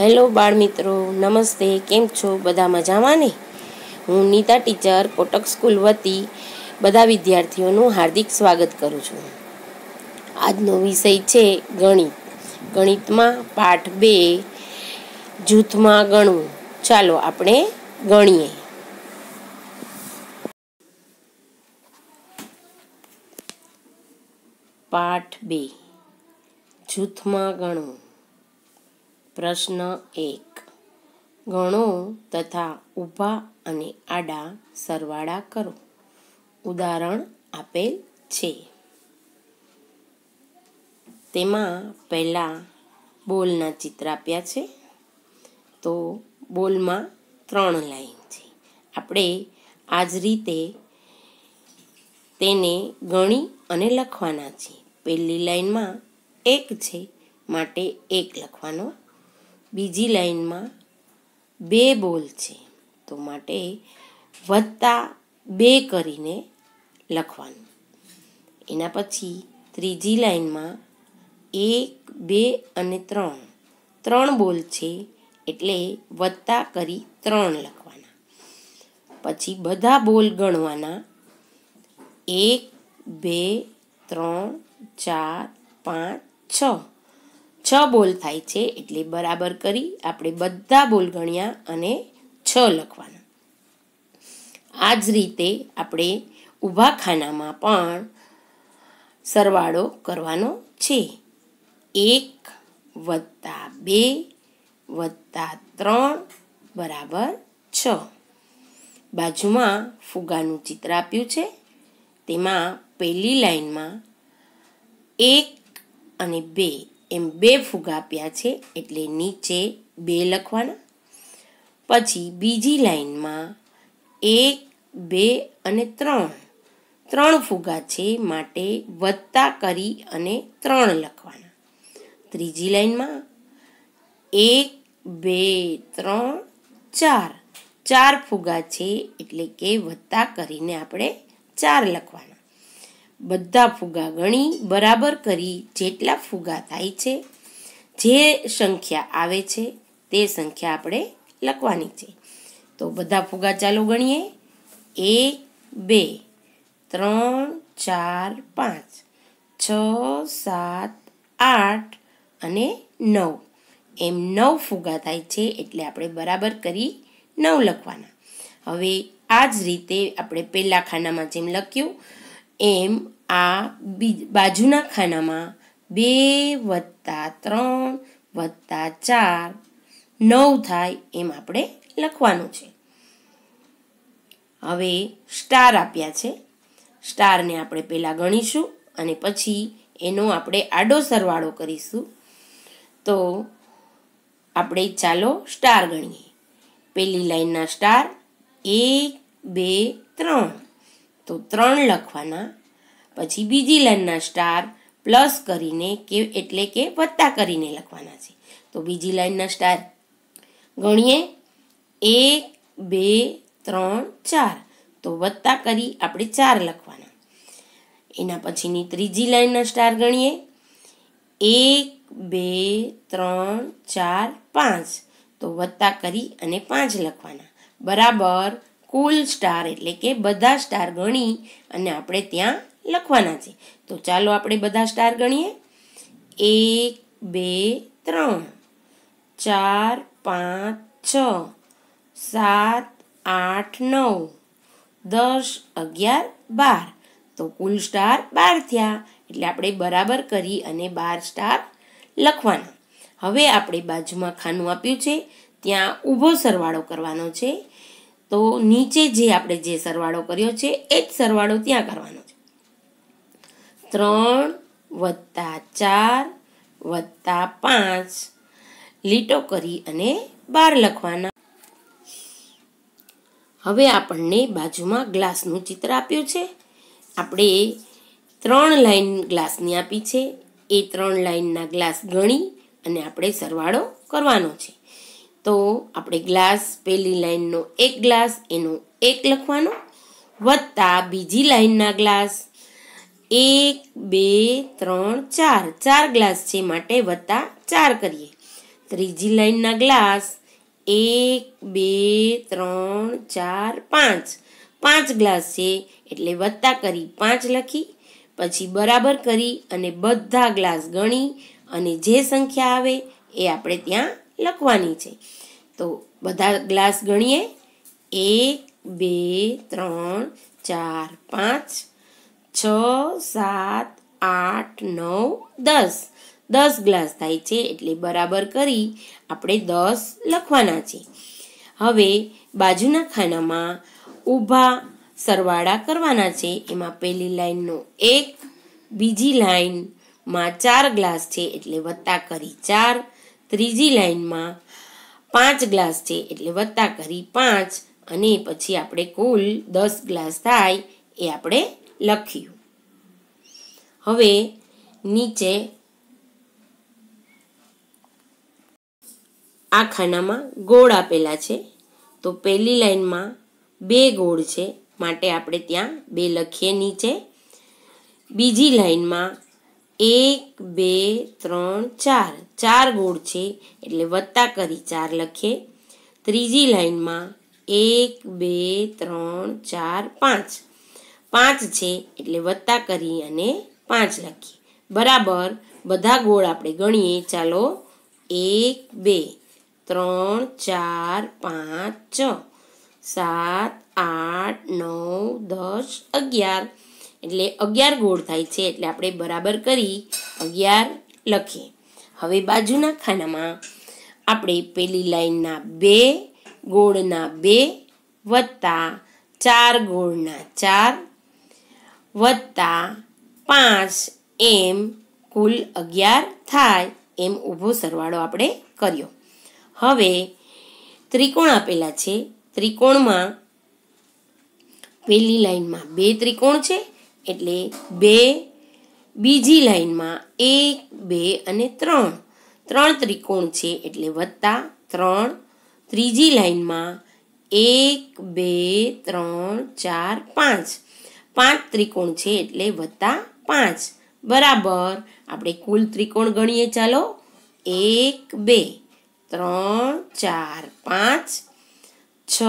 Hello બાળ મિત્રો નમસ્તે, કેમ છો? બધા મજામાં ને હું નીતા ટીચર, કોટક સ્કૂલ વતી બધા વિદ્યાર્થીઓનું હાર્દિક સ્વાગત કરું છું. આજનો વિષય છે ગણિત. ગણિતમાં પાઠ બે, જૂથમાં ગણવું. ચાલો આપણે ગણીએ. પાઠ બે, જૂથમાં ગણવું. પ્રશ્ન એક. ગણો તથા ઊભા અને આડા સરવાળા કરો. ઉદાહરણ આપેલ છે. તેમાં પહેલાં બોલના ચિત્ર આપ્યા છે. તો બોલમાં ત્રણ લાઈન છે. આપણે આ જ રીતે તેને ગણી અને લખવાના છે. પહેલી લાઈનમાં એક છે, માટે એક લખવાનો બીજી લાઈનમાં બે બોલ છે. તો માટે વત્તા બે કરીને લખવાનું. એના પછી ત્રીજી લાઈનમાં એક, બે અને ત્રણ. ત્રણ બોલ છે એટલે વત્તા કરી ત્રણ લખવાના. પછી બધા બોલ ગણવાના. એક, બે, ત્રણ, ચાર, પાંચ, છ. છ બોલ થાય છે એટલે બરાબર કરી આપણે બધા બોલ ગણ્યા અને છ લખવાના. આ જ રીતે આપણે ઊભા ખાનામાં પણ સરવાળો કરવાનો છે. એક વત્તા બે વત્તા ત્રણ બરાબર છ. બાજુમાં ફુગાનું ચિત્ર આપ્યું છે. તેમાં પહેલી લાઈનમાં એક અને બે એમ બે ફુગા આપ્યા છે એટલે નીચે બે લખવાના. પછી બીજી લાઈનમાં એક, બે અને ત્રણ. ત્રણ ફુગા છે માટે વત્તા કરી અને ત્રણ લખવાના. ત્રીજી લાઈનમાં એક, બે, ત્રણ, ચાર. ચાર ફુગા છે એટલે કે વત્તા કરીને આપણે ચાર લખવાના. બધા ફુગા ગણી બરાબર કરી જેટલા ફુગા થાય છે, જે સંખ્યા આવે છે, તે સંખ્યા આપણે લખવાની છે. તો બધા ફુગા ચાલુ ગણીએ. એક, બે, ત્રણ, ચાર, પાંચ, છ, સાત, આઠ અને નવ. એમ નવ ફુગા થાય છે એટલે આપણે બરાબર કરી નવ લખવાના. હવે આ જ રીતે આપણે પહેલા ખાનામાં જેમ લખ્યું, એમ આ બાજુના ખાનામાં બે વત્તા ત્રણ વત્તા ચાર નવ થાય એમ આપણે લખવાનું છે. હવે સ્ટાર આપ્યા છે. સ્ટારને આપણે પહેલાં ગણીશું અને પછી એનો આપણે આડો સરવાળો કરીશું. તો આપણે ચાલો સ્ટાર ગણીએ. પહેલી લાઈનના સ્ટાર એક, બે, ત્રણ. તો ત્રણ લખવાના પછી બીજી લાઇનના સ્ટાર પ્લસ કરીને કે એટલે કે વત્તા કરીને લખવાના છે. તો બીજી લાઈનના સ્ટાર ગણીએ. એક બે, ત્રણ, ચાર. તો વત્તા કરી આપણે ચાર લખવાના. એના પછીની ત્રીજી લાઇનના સ્ટાર ગણીએ. એક, બે, ત્રણ, ચાર, પાંચ. તો વત્તા કરી અને પાંચ લખવાના. બરાબર કુલ સ્ટાર એટલે કે બધા સ્ટાર ગણી અને આપણે ત્યાં લખવાના છે. તો ચાલો આપણે બધા સ્ટાર ગણીએ. એક, બે, ત્રણ. ચાર, પાંચ, છ. સાત, આઠ, નવ. દસ, અગિયાર, બાર. તો કુલ સ્ટાર બાર થયા. એટલે આપણે બરાબર કરી અને બાર સ્ટાર લખવાના. હવે આપણે બાજુમાં ખાનું આપ્યું છે. ત્યાં ઊભો સરવાળો કરવાનો છે. તો નીચે જે આપણે જે સરવાળો કર્યો છે, એ જ સરવાળો ત્યાં કરવાનો. ત્રણ વત્તા ચાર વત્તા પાંચ. લીટો કરી અને બાર લખવાના. હવે આપણને બાજુમાં ગ્લાસનું ચિત્ર આપ્યું છે. આપણે ત્રણ લાઈન ગ્લાસની આપી છે. એ ત્રણ લાઈનના ગ્લાસ ગણી અને આપણે સરવાળો કરવાનો છે. તો આપણે ગ્લાસ પહેલી લાઈનનો એક ગ્લાસ, એનો એક લખવાનો. વત્તા બીજી લાઈનના ગ્લાસ. એક, બે, ત્રણ, ચાર. ચાર ગ્લાસ છે માટે વત્તા ચાર કરીએ. ત્રીજી લાઈનના ગ્લાસ એક, બે, ત્રણ, ચાર, પાંચ. પાંચ ગ્લાસ છે એટલે વત્તા કરી પાંચ લખી, પછી બરાબર કરી અને બધા ગ્લાસ ગણી અને જે સંખ્યા આવે એ આપણે ત્યાં લખવાની છે. તો બધા ગ્લાસ ગણીએ. એક, બે, ત્રણ, ચાર, પાંચ. છ, સાત, આઠ, નવ, દસ. દસ ગ્લાસ થાય છે એટલે બરાબર કરી આપણે દસ લખવાના છે. હવે બાજુના ખાનામાં ઊભા સરવાળા કરવાના છે. એમાં પહેલી લાઈનનો એક, બીજી લાઈનમાં ચાર ગ્લાસ છે એટલે વત્તા કરી ચાર. ત્રીજી લાઈનમાં પાંચ ગ્લાસ છે એટલે વત્તા કરી પાંચ. અને પછી આપણે કુલ દસ ગ્લાસ થાય એ આપણે લખ્યું. હવે નીચે આ ખાનામાં ગોળ આપેલા છે. તો પહેલી લાઈનમાં બે ગોળ છે, માટે આપણે ત્યાં બે લખીએ નીચે. બીજી લાઈનમાં એક, બે, ત્રણ, ચાર. ચાર ગોળ છે, એટલે વત્તા કરી ચાર લખીએ. ત્રીજી લાઈનમાં એક, બે, ત્રણ, ચાર, પાંચ. પાંચ છે એટલે વત્તા કરી અને પાંચ લખીએ બરાબર? બધા ગોળ આપણે ગણીએ. ચાલો. એક, બે, ત્રણ, ચાર, પાંચ, છ, સાત, આઠ, નવ, દસ, અગિયાર. એટલે અગિયાર ગોળ થાય છે એટલે આપણે બરાબર કરી અગિયાર લખીએ. હવે બાજુના ખાનામાં આપણે પેલી લાઈનના બે, ગોળના બે વત્તા ચાર ગોળના ચાર વત્તા પાંચ એમ કુલ અગિયાર થાય. એમ ઊભો સરવાળો આપણે કર્યો. હવે ત્રિકોણ આપેલા છે. ત્રિકોણમાં પહેલી લાઈનમાં બે ત્રિકોણ છે, એટલે બે બીજી લાઈનમાં એક, બે અને ત્રણ. ત્રણ ત્રિકોણ છે, એટલે વત્તા ત્રણ. ત્રીજી લાઈનમાં એક, બે, ત્રણ, ચાર, પાંચ. પાંચ ત્રિકોણ છે એટલે વત્તા પાંચ. બરાબર. આપણે કુલ ત્રિકોણ ગણીએ, ચાલો. એક, બે, ત્રણ, ચાર, પાંચ, છ,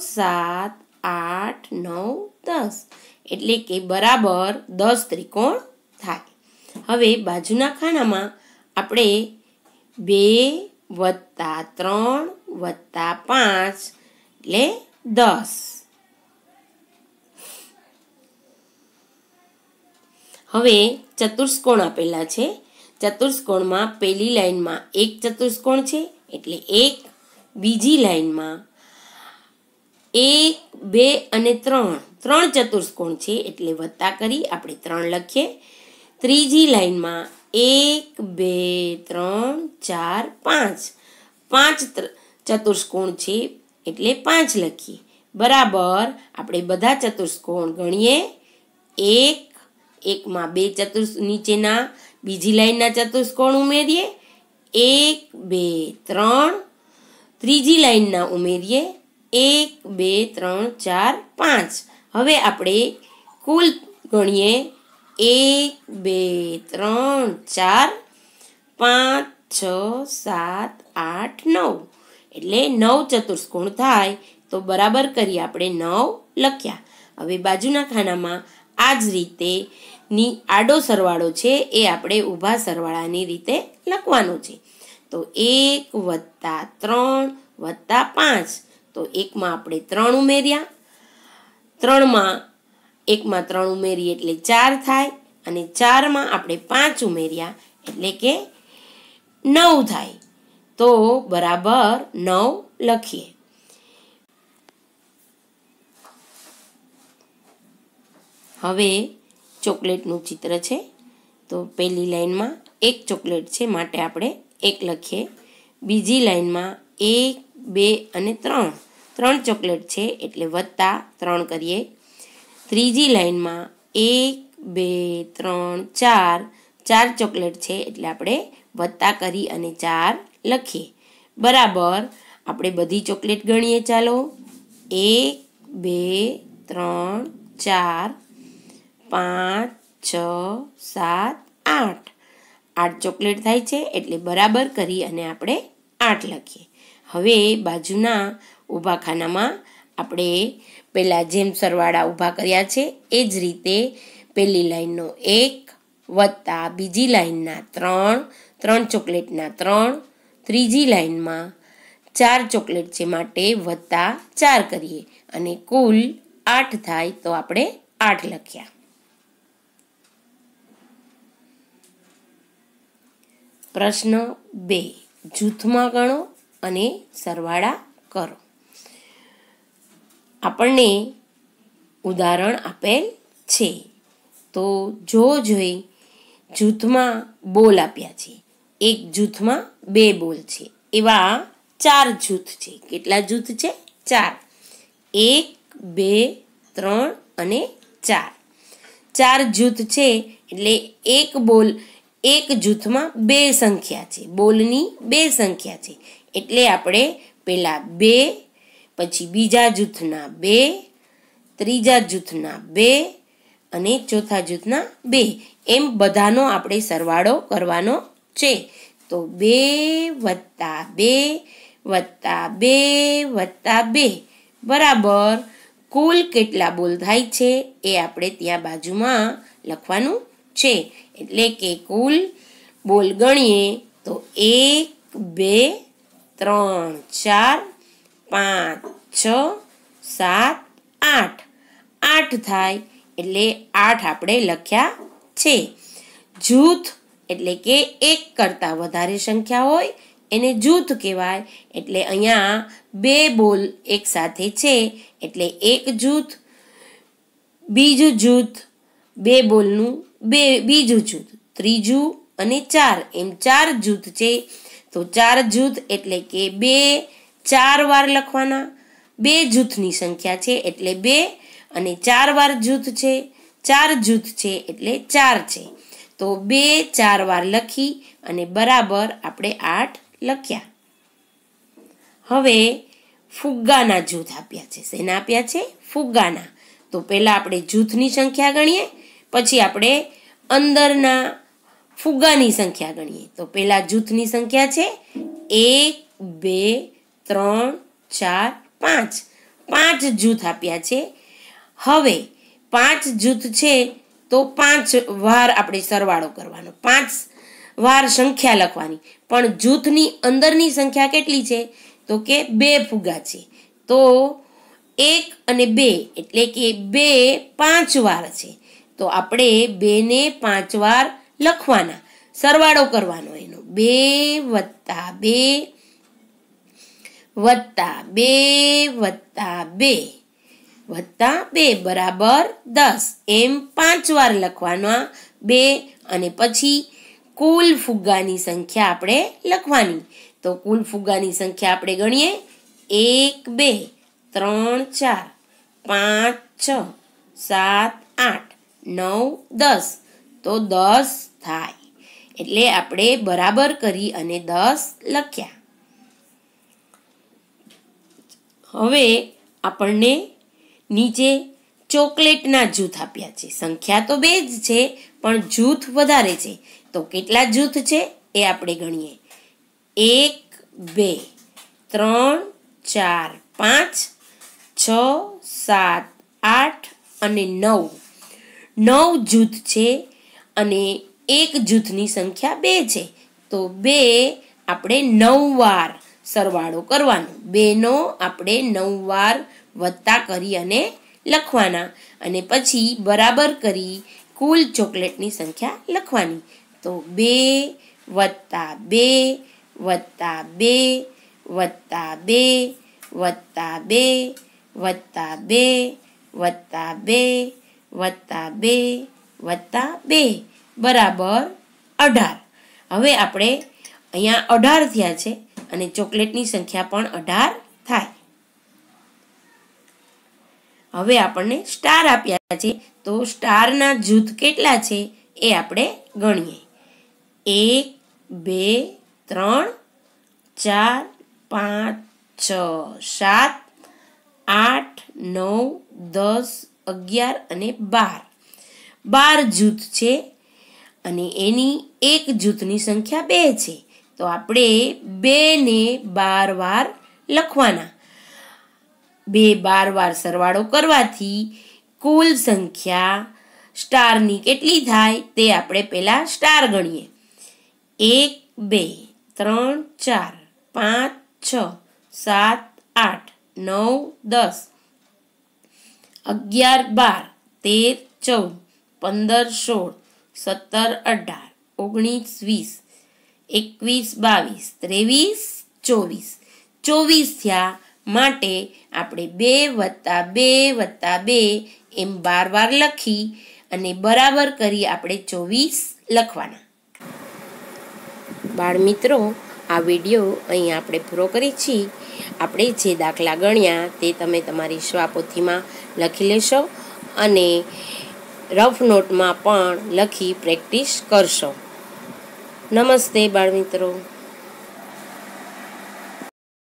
સાત, આઠ, નવ, દસ. એટલે કે બરાબર દસ ત્રિકોણ થાય. હવે બાજુના ખાનામાં આપણે બે વત્તા ત્રણ વત્તા પાંચ એટલે દસ. હવે ચતુષ્કોણ આપેલા છે. ચતુષ્કોણમાં પહેલી લાઈનમાં એક ચતુષ્કોણ છે, એટલે એક. બીજી લાઈનમાં એક, બે અને ત્રણ. ત્રણ ચતુષ્કોણ છે, એટલે વત્તા કરી આપણે ત્રણ લખીએ. ત્રીજી લાઈનમાં એક, બે, ત્રણ, ચાર, પાંચ. પાંચ ચતુષ્કોણ છે, એટલે પાંચ લખીએ. બરાબર, આપણે બધા ચતુષ્કોણ ગણીએ. એક એકમાં બે ચતુર્ નીચેના, બીજી લાઈનના ચતુષ્કોણ ઉમેરીએ? એક, બે, ત્રણ. ત્રીજી લાઈનના ઉમેરીએ. એક, બે, ત્રણ, ચાર, પાંચ. હવે આપણે કુલ ગણીએ. એક, બે, ત્રણ, ચાર, પાંચ, છ, સાત, આઠ, નવ. એટલે નવ ચતુષ્કોણ થાય? તો બરાબર કરી આપણે નવ લખ્યા. હવે બાજુના ખાનામાં આ જ રીતે ની આડો સરવાળો છે એ આપણે ઊભા સરવાળાની રીતે લખવાનો છે. તો એક વત્તા ત્રણ વત્તા પાંચ. તો એકમાં આપણે ત્રણ ઉમેર્યા. ત્રણમાં એકમાં ત્રણ ઉમેરીએ એટલે ચાર થાય અને ચારમાં આપણે પાંચ ઉમેર્યા એટલે કે નવ થાય. તો બરાબર નવ લખીએ. હવે ચોકલેટનું ચિત્ર છે. તો પહેલી લાઈનમાં એક ચોકલેટ છે માટે આપણે એક લખીએ. બીજી લાઈનમાં એક, બે અને ત્રણ. ત્રણ ચોકલેટ છે એટલે વત્તા ત્રણ કરીએ. ત્રીજી લાઈનમાં એક, બે, ત્રણ, ચાર. ચાર ચોકલેટ છે એટલે આપણે વત્તા કરી અને ચાર લખીએ. બરાબર, આપણે બધી ચોકલેટ ગણીએ ચાલો. એક, બે, ત્રણ, ચાર. પાંચ, છ, સાત, આઠ. આઠ ચોકલેટ થાય છે એટલે બરાબર કરી અને આપણે આઠ લખીએ. હવે બાજુના ઊભા ખાનામાં આપણે પહેલાં જેમ સરવાળા ઊભા કર્યા છે, એ જ રીતે પહેલી લાઈનનો એક વત્તા બીજી લાઈનના ત્રણ ત્રણ ચોકલેટના ત્રણ, ત્રીજી લાઈનમાં ચાર ચોકલેટ છે માટે વત્તા ચાર કરીએ. અને કુલ આઠ થાય તો આપણે આઠ લખ્યા. પ્રશ્ન બે. જૂથમાં ગણો અને સરવાળા કરો. આપણને ઉદાહરણ આપેલ છે. તો જો જોઈ, જૂથમાં બોલ આપ્યા છે. એક જૂથમાં બે બોલ છે. એવા ચાર જૂથ છે. કેટલા જૂથ છે? ચાર. એક, બે, ત્રણ અને ચાર. ચાર જૂથ છે એટલે એક બોલ એક જૂથમાં બે સંખ્યા છે. બોલની બે સંખ્યા છે. એટલે આપણે પહેલાં બે, પછી બીજા જૂથના બે, ત્રીજા જૂથના બે અને ચોથા જૂથના બે. એમ બધાનો આપણે સરવાળો કરવાનો છે. તો બે વત્તા બે વત્તા બે વત્તા બે. બરાબર. કુલ કેટલા બોલ થાય છે એ આપણે ત્યાં બાજુમાં લખવાનું છે. એટલે કે કુલ બોલ ગણીએ તો એક, બે, ત્રણ, ચાર, પાંચ, છ, સાત, આઠ. આઠ થાય એટલે આઠ આપણે લખ્યા છે. જૂથ એટલે કે એક કરતાં વધારે સંખ્યા હોય એને જૂથ કહેવાય. એટલે અહીંયા બે બોલ એક સાથે છે. એટલે એક જૂથ, બીજું જૂથ બે બોલનું બે બીજું જૂથ, ત્રીજું અને ચાર. એમ ચાર જૂથ છે, તો ચાર જૂથ એટલે કે બે, ચાર વાર લખવાના. બે જૂથની સંખ્યા છે એટલે બે અને ચાર વાર જૂથ છે, ચાર જૂથ છે એટલે ચાર છે. તો બે, ચાર વાર લખી અને બરાબર આપણે આઠ લખ્યા. હવે ફુગ્ગાના જૂથ આપ્યા છે. શેના આપ્યા છે? ફુગ્ગાના. તો પહેલાં આપણે જૂથની સંખ્યા ગણીએ. પછી આપણે અંદરના ફુગ્ગાની સંખ્યા ગણીએ. તો પહેલાં જૂથની સંખ્યા છે એક, બે, ત્રણ, ચાર, પાંચ. પાંચ જૂથ આપ્યા છે. હવે પાંચ જૂથ છે તો પાંચ વાર આપણે સરવાળો કરવાનો. પાંચ વાર સંખ્યા લખવાની. પણ જૂથની અંદરની સંખ્યા કેટલી છે? તો કે બે ફુગા છે. તો એક અને બે એટલે કે બે પાંચ વાર છે. તો આપણે બેને પાંચ વાર લખવાના. સરવાળો કરવાનો એનો. બે વત્તા બે વત્તા બે વત્તા બે વત્તા બે બરાબર દસ. એમ પાંચ વાર લખવાના બે અને પછી કુલ ફુગ્ગાની સંખ્યા આપણે લખવાની. તો કુલ ફુગ્ગાની સંખ્યા આપણે ગણીએ. એક, બે, ત્રણ, ચાર, પાંચ, છ, સાત, આઠ. નવ, દસ. તો દસ થાય. એટલે આપણે બરાબર કરી અને દસ લખ્યા. હવે આપણને નીચે ચોકલેટના જૂથ આપ્યા છે. સંખ્યા તો બે જ છે, પણ જૂથ વધારે છે. તો કેટલા જૂથ છે એ આપણે ગણીએ. એક, બે, ત્રણ, ચાર, પાંચ, છ, સાત, આઠ અને નવ. નવ જૂથ છે અને એક જૂથની સંખ્યા બે છે. તો બે આપણે નવ વાર સરવાળો કરવાનો. બેનો આપણે નવ વાર વત્તા કરી અને લખવાના. અને પછી બરાબર કરી કુલ ચોકલેટની સંખ્યા લખવાની. તો બે વત્તા બે વત્તા બે વત્તા બે વત્તા બે વત્તા બે વત્તા બે વત્તા બે વત્તા બે, બરાબર અઢાર. હવે આપણે અહીંયા અઢાર થયા છે અને ચોકલેટની સંખ્યા પણ અઢાર થાય. હવે આપણને સ્ટાર આપ્યા છે, તો સ્ટારના જૂથ કેટલા છે એ આપણે ગણીએ. એક, બે, ત્રણ, ચાર, પાંચ, છ, સાત, આઠ, નવ, દસ અગિયાર અને બાર. બાર જૂથ છે અને એની એક જૂથની સંખ્યા બે છે. તો આપણે બેને બાર વાર લખવાના. બે બાર વાર સરવાળો કરવાથી કુલ સંખ્યા સ્ટારની કેટલી થાય તે આપણે પહેલાં સ્ટાર ગણીએ. એક, બે, ત્રણ, ચાર, પાંચ, છ, સાત, આઠ, નવ, દસ અગિયાર બાર, તેર, ચૌદ, પંદર, સોળ, સત્તર, અઢાર, ઓગણીસ, વીસ, એકવીસ, બાવીસ, ત્રેવીસ, ચોવીસ. ચોવીસ થયા માટે આપણે બે વત્તા બે વત્તા બે એમ બાર વાર લખી અને બરાબર કરી આપણે ચોવીસ લખવાના. બાળ મિત્રો, આ વીડિયો અહીં આપણે પૂરો કરી છીએ આપણે જે દાખલા ગણ્યા તે તમે તમારી શ્વાપોથીમાં લખી લેશો અને રફ નોટમાં પણ લખી પ્રેક્ટિસ કરશો. નમસ્તે બાળ મિત્રો